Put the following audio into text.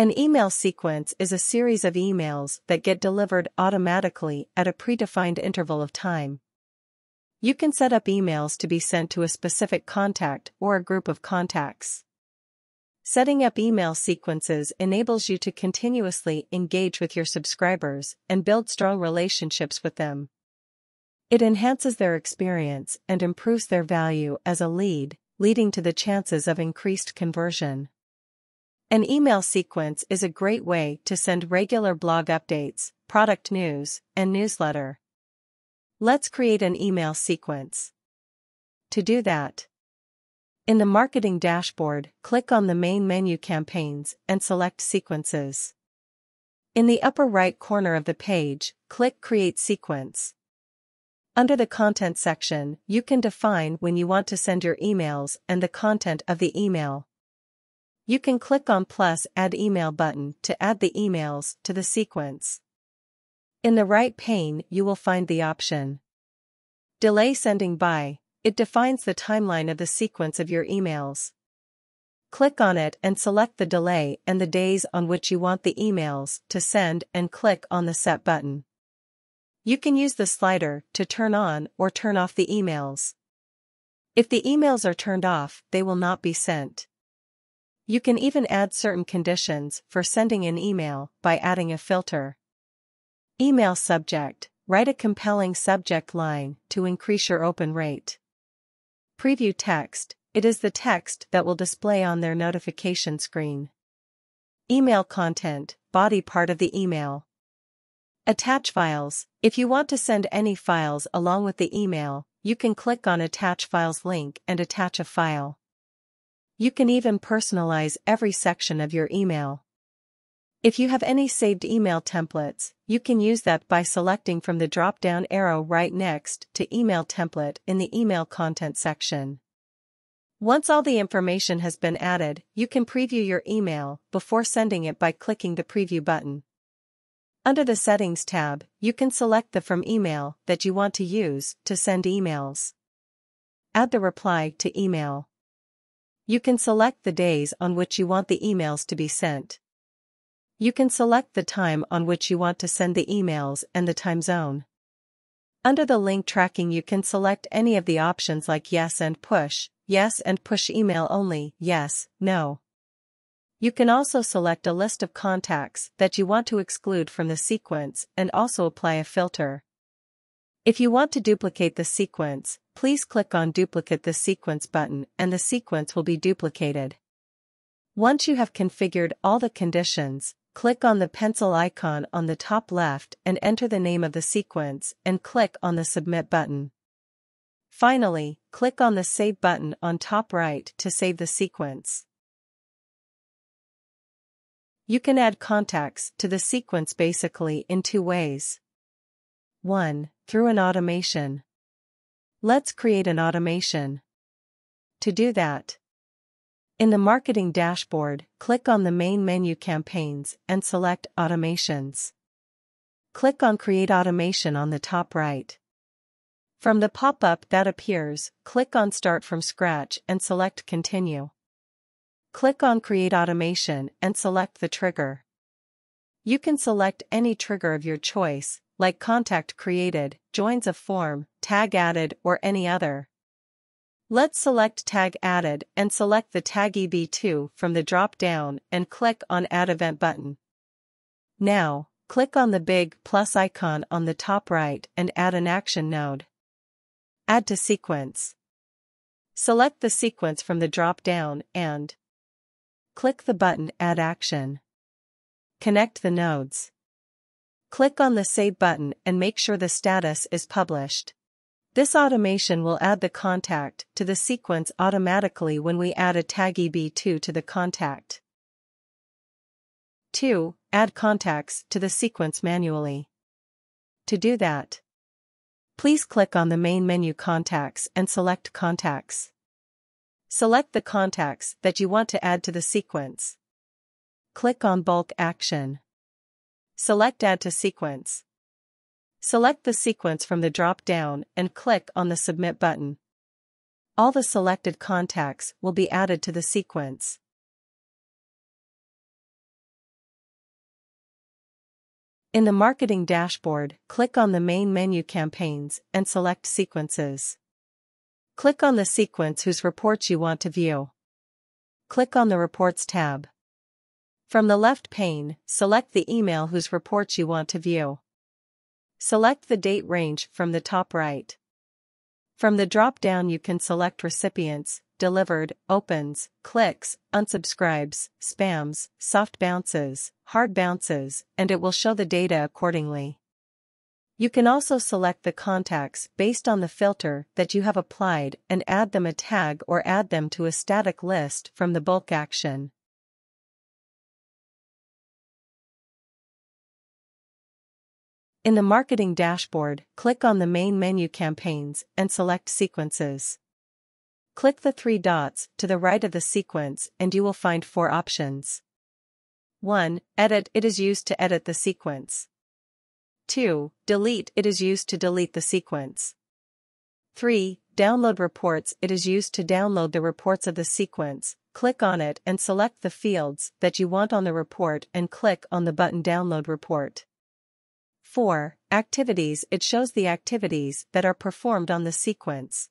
An email sequence is a series of emails that get delivered automatically at a predefined interval of time. You can set up emails to be sent to a specific contact or a group of contacts. Setting up email sequences enables you to continuously engage with your subscribers and build strong relationships with them. It enhances their experience and improves their value as a lead, leading to the chances of increased conversion. An email sequence is a great way to send regular blog updates, product news, and newsletter. Let's create an email sequence. To do that, in the Marketing dashboard, click on the main menu Campaigns and select Sequences. In the upper right corner of the page, click Create Sequence. Under the Content section, you can define when you want to send your emails and the content of the email. You can click on plus Add Email button to add the emails to the sequence. In the right pane you will find the option Delay Sending By it defines the timeline of the sequence of your emails. Click on it and select the delay and the days on which you want the emails to send and click on the Set button. You can use the slider to turn on or turn off the emails. If the emails are turned off, they will not be sent. You can even add certain conditions for sending an email by adding a filter. Email subject Write a compelling subject line to increase your open rate. Preview text, it is the text that will display on their notification screen. Email content, body part of the email. Attach files, if you want to send any files along with the email, you can click on Attach Files link and attach a file. You can even personalize every section of your email. If you have any saved email templates, you can use that by selecting from the drop-down arrow right next to Email Template in the Email Content section. Once all the information has been added, you can preview your email before sending it by clicking the Preview button. Under the Settings tab, you can select the From email that you want to use to send emails. Add the reply to email. You can select the days on which you want the emails to be sent. You can select the time on which you want to send the emails and the time zone. Under the link tracking you can select any of the options like yes and push, yes and push email only, yes, no. You can also select a list of contacts that you want to exclude from the sequence and also apply a filter. If you want to duplicate the sequence, please click on Duplicate the Sequence button and the sequence will be duplicated. Once you have configured all the conditions, click on the pencil icon on the top left and enter the name of the sequence and click on the Submit button. Finally, click on the Save button on top right to save the sequence. You can add contacts to the sequence basically in two ways. 1. Through an automation. Let's create an automation. To do that, in the Marketing dashboard, click on the main menu Campaigns and select Automations. Click on Create Automation on the top right. From the pop-up that appears, click on Start from Scratch and select Continue. Click on Create Automation and select the trigger. You can select any trigger of your choice, like Contact Created, Joins a Form, Tag Added or any other. Let's select Tag Added and select the tag EB2 from the drop-down and click on Add Event button. Now, click on the big plus icon on the top right and add an action node. Add to sequence. Select the sequence from the drop-down and click the button Add Action. Connect the nodes. Click on the Save button and make sure the status is published. This automation will add the contact to the sequence automatically when we add a tag EB2 to the contact. 2. Add contacts to the sequence manually. To do that, please click on the main menu Contacts and select Contacts. Select the contacts that you want to add to the sequence. Click on Bulk Action. Select Add to Sequence. Select the sequence from the drop-down and click on the Submit button. All the selected contacts will be added to the sequence. In the marketing dashboard, click on the main menu campaigns and select sequences. Click on the sequence whose reports you want to view. Click on the Reports tab. From the left pane, select the email whose reports you want to view. Select the date range from the top right. From the drop-down you can select recipients, delivered, opens, clicks, unsubscribes, spams, soft bounces, hard bounces, and it will show the data accordingly. You can also select the contacts based on the filter that you have applied and add them a tag or add them to a static list from the bulk action. In the marketing dashboard, click on the main menu campaigns and select sequences. Click the three dots to the right of the sequence and you will find four options. 1. Edit It is used to edit the sequence. 2. Delete It is used to delete the sequence. 3. Download reports It is used to download the reports of the sequence. Click on it and select the fields that you want on the report and click on the button Download Report. 4. Activities It shows the activities that are performed on the sequence.